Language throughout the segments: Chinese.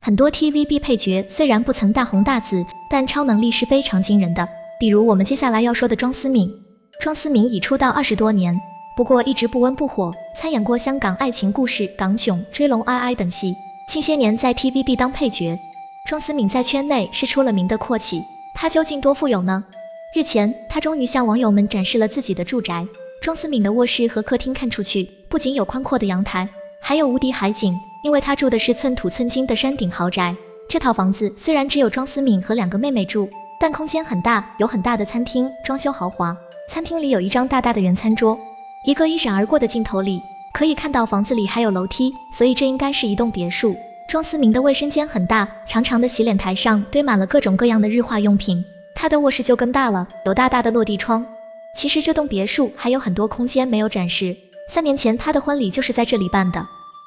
很多 TVB 配角虽然不曾大红大紫，但超能力是非常惊人的。比如我们接下来要说的庄思敏。庄思敏已出道二十多年，不过一直不温不火，参演过香港爱情故事、港囧、追龙 II 等戏，近些年在 TVB 当配角。庄思敏在圈内是出了名的阔气，她究竟多富有呢？日前，她终于向网友们展示了自己的住宅。庄思敏的卧室和客厅看出去，不仅有宽阔的阳台，还有无敌海景，因为她住的是寸土寸金的山顶豪宅。这套房子虽然只有庄思敏和两个妹妹住，但空间很大，有很大的餐厅，装修豪华。餐厅里有一张大大的圆餐桌，一个一闪而过的镜头里可以看到房子里还有楼梯，所以这应该是一栋别墅。庄思明的卫生间很大，长长的洗脸台上堆满了各种各样的日化用品。他的卧室就更大了，有大大的落地窗。其实这栋别墅还有很多空间没有展示，三年前他的婚礼就是在这里办的。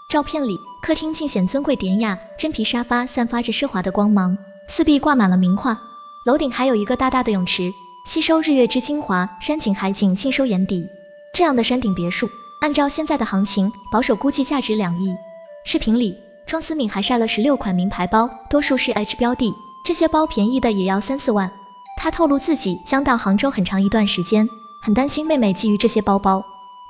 照片里客厅尽显尊贵典雅，真皮沙发散发着奢华的光芒，四壁挂满了名画，楼顶还有一个大大的泳池。吸收日月之精华，山景海景尽收眼底。这样的山顶别墅，按照现在的行情，保守估计价值两亿。视频里，庄思敏还晒了十六款名牌包，多数是 H 标的，这些包便宜的也要三四万。她透露自己将到杭州很长一段时间，很担心妹妹觊觎这些包包。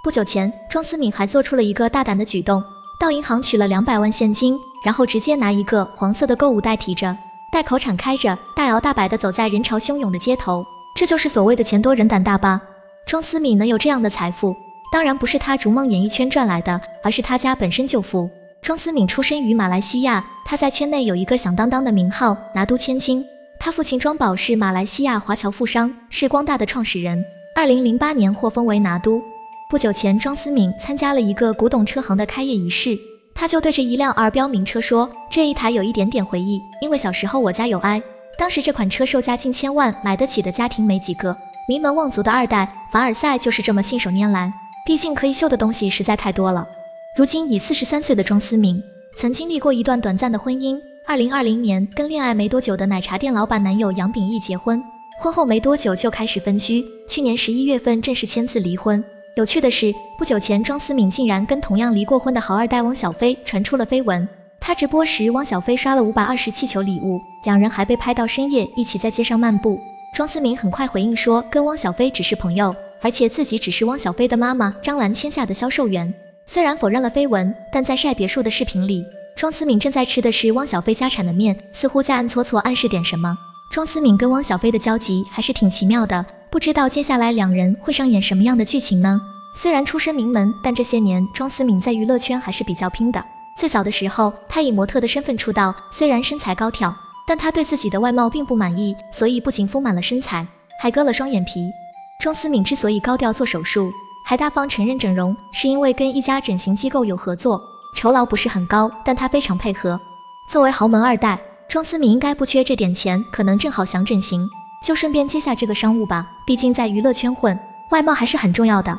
不久前，庄思敏还做出了一个大胆的举动，到银行取了两百万现金，然后直接拿一个黄色的购物袋提着，袋口敞开着，大摇大摆地走在人潮汹涌的街头。这就是所谓的钱多人胆大吧？庄思敏能有这样的财富，当然不是他逐梦演艺圈赚来的，而是他家本身就富。庄思敏出生于马来西亚，她在圈内有一个响当当的名号——拿督千金。她父亲庄宝是马来西亚华侨富商，是光大的创始人。二零零八年获封为拿督。不久前，庄思敏参加了一个古董车行的开业仪式，他就对着一辆二标名车说：“这一台有一点点回忆，因为小时候我家有爱。”当时这款车售价近千万，买得起的家庭没几个。名门望族的二代凡尔赛就是这么信手拈来，毕竟可以秀的东西实在太多了。如今已四十三岁的庄思敏，曾经历过一段短暂的婚姻。二零二零年跟恋爱没多久的奶茶店老板男友杨秉义结婚，婚后没多久就开始分居，去年十一月份正式签字离婚。有趣的是，不久前庄思敏竟然跟同样离过婚的豪二代汪小菲传出了绯闻。他直播时，汪小菲刷了五百二十气球礼物，两人还被拍到深夜一起在街上漫步。庄思敏很快回应说，跟汪小菲只是朋友，而且自己只是汪小菲的妈妈张兰签下的销售员。虽然否认了绯闻，但在晒别墅的视频里，庄思敏正在吃的是汪小菲家产的面，似乎在暗搓搓暗示点什么。庄思敏跟汪小菲的交集还是挺奇妙的，不知道接下来两人会上演什么样的剧情呢？虽然出身名门，但这些年庄思敏在娱乐圈还是比较拼的。最早的时候，她以模特的身份出道，虽然身材高挑，但她对自己的外貌并不满意，所以不仅丰满了身材，还割了双眼皮。庄思敏之所以高调做手术，还大方承认整容，是因为跟一家整形机构有合作，酬劳不是很高，但她非常配合。作为豪门二代，庄思敏应该不缺这点钱，可能正好想整形，就顺便接下这个商务吧。毕竟在娱乐圈混，外貌还是很重要的。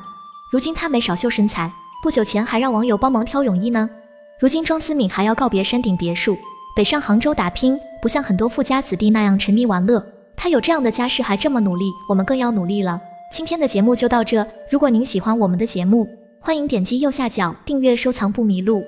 如今她没少秀身材，不久前还让网友帮忙挑泳衣呢。如今庄思敏还要告别山顶别墅，北上杭州打拼，不像很多富家子弟那样沉迷玩乐。他有这样的家世还这么努力，我们更要努力了。今天的节目就到这，如果您喜欢我们的节目，欢迎点击右下角订阅收藏不迷路。